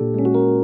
Música